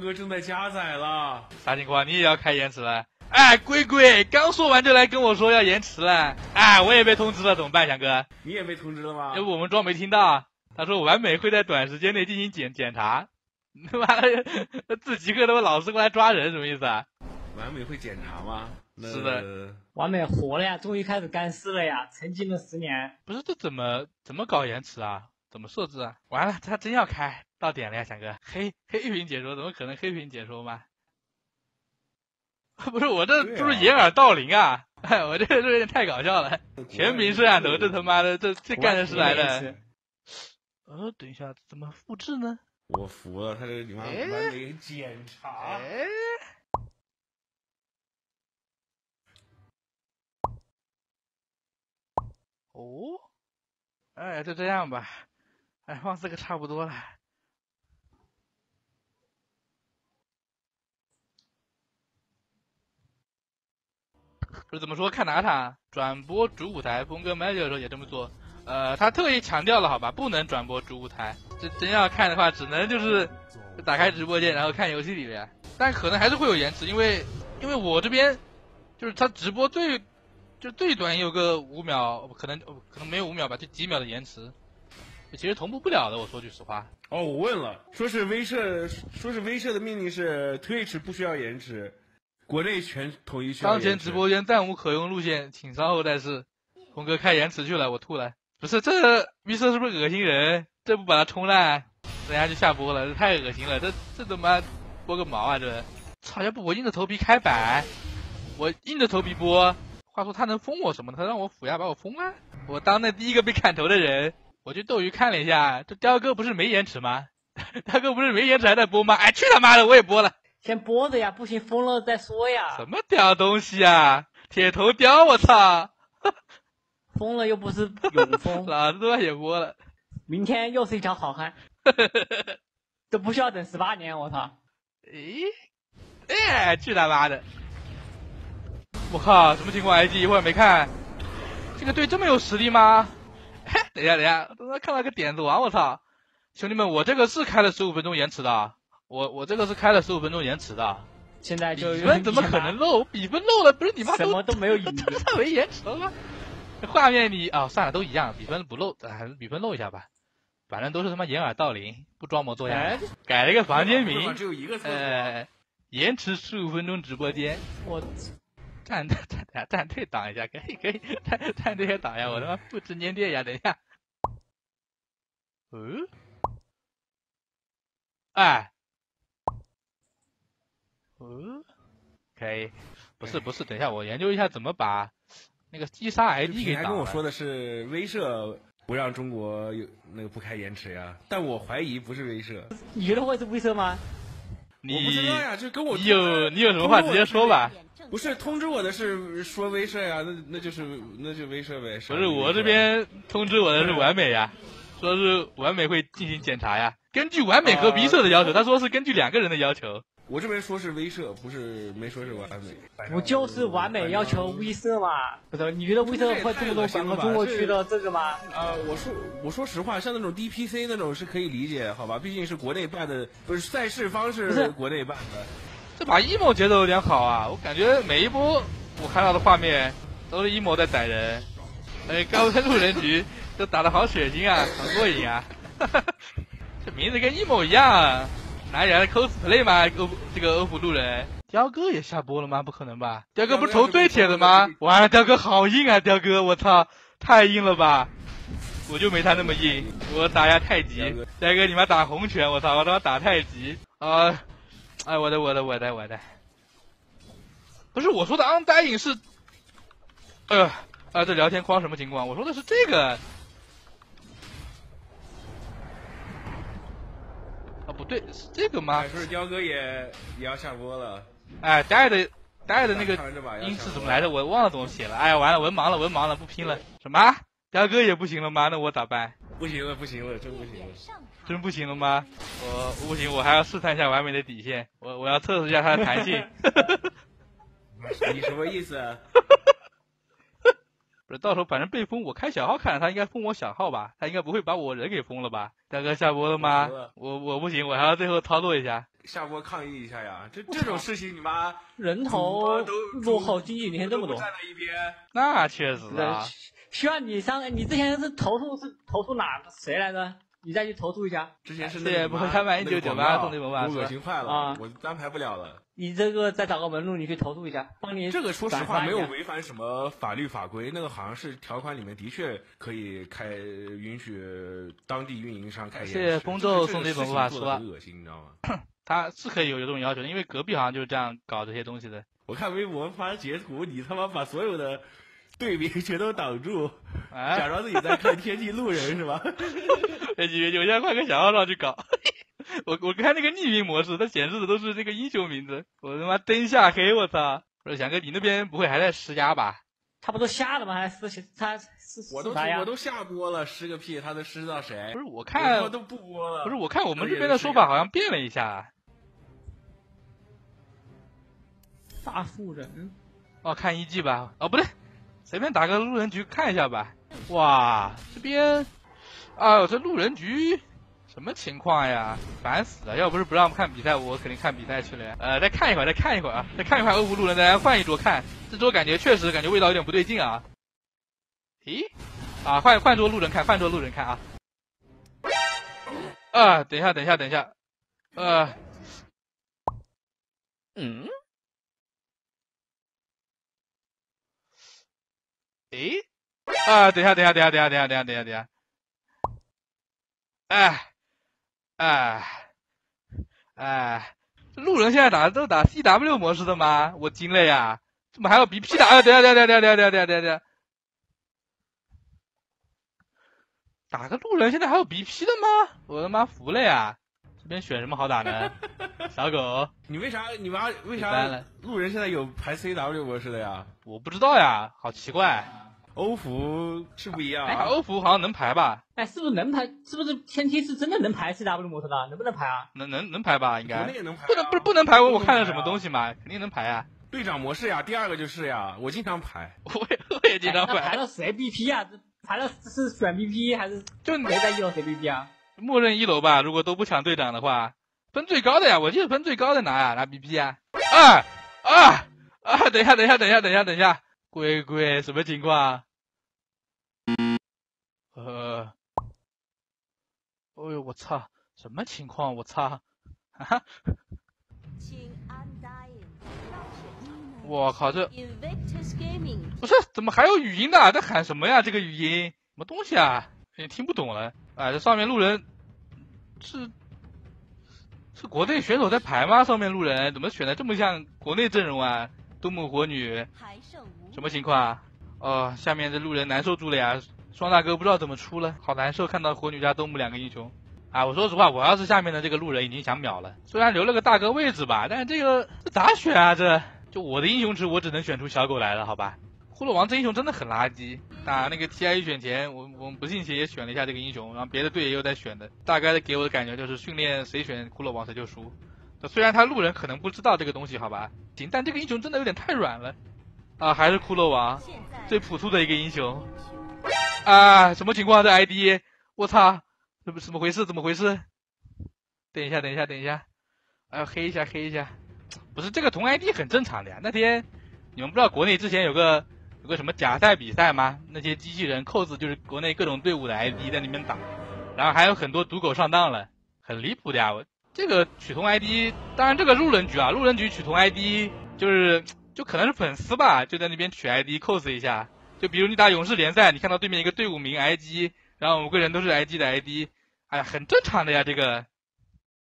哥正在加载了。啥情况？你也要开延迟了？哎，龟龟刚说完就来跟我说要延迟了。哎，我也被通知了，怎么办，翔哥？你也被通知了吗？要不我们装没听到？他说完美会在短时间内进行检检查。他妈的，自习课他妈老师过来抓人，什么意思啊？完美会检查吗？是的。完美活了呀，终于开始干事了呀！沉寂了十年。不是这怎么怎么搞延迟啊？怎么设置啊？完了，他真要开到点了呀，翔哥。黑黑屏解说怎么可能黑屏解说吗？不是我这不是掩耳盗铃啊！哎，我这这有点太搞笑了。全屏摄像头，这他妈的这这干的是来的。呃，等一下，怎么复制呢？我服了，他这个地方完美检查。哦，哎，就这样吧。哎，放这个差不多了。不是怎么说？看哪场转播主舞台？峰哥麦的时候也这么做。呃，他特意强调了，好吧，不能转播主舞台。这真要看的话，只能就是打开直播间，然后看游戏里面。但可能还是会有延迟，因为因为我这边就是他直播最就最短有个五秒，可能可能没有五秒吧，就几秒的延迟，其实同步不了的。我说句实话。哦，我问了，说是威慑，说是威慑的命令是 Twitch 不需要延迟。国内全统一。当前直播间暂无可用路线，请稍后再试。红哥开延迟去了，我吐了。不是这密色是不是恶心人？这不把它冲烂，等下就下播了，这太恶心了。这这他妈播个毛啊？这操！要不我硬着头皮开摆，我硬着头皮播。话说他能封我什么？他让我虎牙把我封了。我当那第一个被砍头的人，我去斗鱼看了一下，这雕哥不是没延迟吗？雕哥不是没延迟还在播吗？哎，去他妈的，我也播了。先播着呀，不行封了再说呀。什么屌东西啊！铁头雕，我操！封了又不是 永封，老子都要也播了。明天又是一条好汉，都不需要等十八年，我操！诶，哎，去他妈的！我靠，什么情况？IG 一会儿没看，这个队这么有实力吗？嘿，等一下，等一下，刚刚看到个点子王，我操！兄弟们，我这个是开了十五分钟延迟的。我我这个是开了十五分钟延迟的，现在就比分怎么可能漏？比分漏了不是你妈什么都没有，延迟了吗？画面你啊，算了，都一样，比分不漏，还是比分漏一下吧，反正都是他妈掩耳盗铃，不装模作样。哎改了个房间名，只有一个呃，延迟十五分钟直播间。我战战战战队挡一下，可以可以，战战队也挡一下，我他妈复制粘贴一下，等一下。嗯？哎。嗯，可以，不是不是，等一下我研究一下怎么把那个击杀 ID 给打。跟我说的是威慑不让中国有那个不开延迟呀，但我怀疑不是威慑。你觉得会是威慑吗？你不知道呀，就跟我你有你有什么话直接说吧。不是通知我的是说威慑呀，那那就是那就威慑呗。不是我这边通知我的是完美呀，说是完美会进行检查呀。根据完美和威慑的要求，他说是根据两个人的要求。我这边说是威慑，不是没说是完美。不就是完美要求威慑吗？不是，你觉得威慑会这么多转到中国区的这个吗？呃，我说我说实话，像那种 DPC 那种是可以理解，好吧？毕竟是国内办的，不是赛事方是国内办的。这把 emo 节奏有点好啊，我感觉每一波我看到的画面都是 emo 在宰人。哎，高分路人局都打得好血腥啊，好过瘾啊！这名字跟 emo 一样。哪里来的 cosplay 吗？欧这个欧普路人，雕哥也下播了吗？不可能吧！雕哥不是投最铁的吗？完了，雕哥好硬啊！雕哥，我操，太硬了吧！我就没他那么硬，我打下太极。雕哥，你妈打红拳，我操，我他妈打太极啊！哎，我的，我的，我的，我的，不是我说的 undying 是，呃，啊，这聊天框什么情况？我说的是这个。啊不对，是这个吗？是雕哥也也要下播了。哎，带的带的那个音是怎么来的？我忘了怎么写了。哎呀，完了，文盲了，文盲了，不拼了。什么？雕哥也不行了吗？那我咋办？不行了，不行了，真不行了。真不行了吗？我不行，我还要试探一下完美的底线。我我要测试一下它的弹性。你什么意思？不是，到时候反正被封，我开小号看他应该封我小号吧，他应该不会把我人给封了吧？大哥下播了吗？我我不行，我还要最后操作一下。下播抗议一下呀！这这种事情你妈人头都落后经济，你天这么多，站在一边，那确实啊。需要你上，你之前是投诉是投诉哪谁来着？你再去投诉一下。之前是那不会开满一九九八送那本吧？我恶心坏了啊！我安排不了了。你这个再找个门路，你去投诉一下，帮你。这个说实话没有违反什么法律法规，那个好像是条款里面的确可以开允许当地运营商开。谢谢风咒送这本魔法书啊！恶心，你知道吗？他是可以有这种要求的，因为隔壁好像就是这样搞这些东西的。我看微博发截图，你他妈把所有的。对比全都挡住，假装自己在看天气路人是吧？天气我现在换个小号上去搞。我我开那个匿名模式，它显示的都是这个英雄名字。我他妈灯下黑，我操！我说翔哥，你那边不会还在施压吧？他不都下了吗？还施他施我都我都下播了，施个屁！他都施到谁？不是我看都不播了。不是我看我们这边的说法好像变了一下。大富人？哦，看一季吧。哦，不对。随便打个路人局看一下吧。哇，这边，哎呦，这路人局什么情况呀？烦死了！要不是不让我们看比赛，我肯定看比赛去了。呃，再看一会儿，再看一会儿啊，再看一会儿欧服路人，再换一桌看。这桌感觉确实感觉味道有点不对劲啊。咦？啊，换换桌路人看，换桌路人看啊。啊，等一下，等一下，等一下。呃，嗯。诶，啊，等一下等一下等一下等一下等一下等一下等下。哎哎哎，路人现在打的都打 CW 模式的吗？我惊了呀，怎么还有 BP 的？啊，等一下等一下等一下等一下等一下等下。打个路人现在还有 BP 的吗？我他妈服了呀，这边选什么好打呢？小狗，你为啥你妈，为啥路人现在有排 CW 模式的呀？我不知道呀，好奇怪。欧服是不一样，哎，欧服好像能排吧？哎，是不是能排？是不是天梯是真的能排 C W 模式的？能不能排啊？能能能排吧？应该。不能不能不不能排？我我看了什么东西嘛？肯定能排啊。队长模式呀，第二个就是呀，我经常排。我也我也经常排。排到谁 B P 啊？排到是选 B P 还是就没在一楼谁 B P 啊？默认一楼吧，如果都不抢队长的话，分最高的呀，我记得分最高的拿呀，拿 B P 啊。啊啊啊！等一下等一下等一下等一下等一下，龟龟什么情况？呃，哎呦我操，什么情况？我操！哈，我靠，这不是怎么还有语音的？在喊什么呀？这个语音什么东西啊？也听不懂了。哎，这上面路人是是国内选手在排吗？上面路人怎么选的这么像国内阵容啊？东猛火女，什么情况啊？哦，下面这路人难受住了呀。双大哥不知道怎么出了，好难受！看到火女加东木两个英雄，啊，我说实话，我要是下面的这个路人已经想秒了。虽然留了个大哥位置吧，但是这个这咋选啊？这就我的英雄池，我只能选出小狗来了，好吧？骷髅王这英雄真的很垃圾。打那个 TI 选前，我我们不信邪也选了一下这个英雄，然后别的队也有在选的，大概的给我的感觉就是训练谁选骷髅王谁就输。虽然他路人可能不知道这个东西，好吧？行，但这个英雄真的有点太软了。啊，还是骷髅王，最朴素的一个英雄。啊，什么情况？这 ID，我操，怎么怎么回事？怎么回事？等一下，等一下，等一下，哎，黑一下，黑一下，不是这个同 ID 很正常的呀。那天你们不知道国内之前有个有个什么假赛比赛吗？那些机器人扣子就是国内各种队伍的 ID 在那边打，然后还有很多赌狗上当了，很离谱的呀。我这个取同 ID，当然这个路人局啊，路人局取同 ID 就是就可能是粉丝吧，就在那边取 ID cos 一下。就比如你打勇士联赛，你看到对面一个队伍名 IG，然后五个人都是 IG 的 ID，哎呀，很正常的呀，这个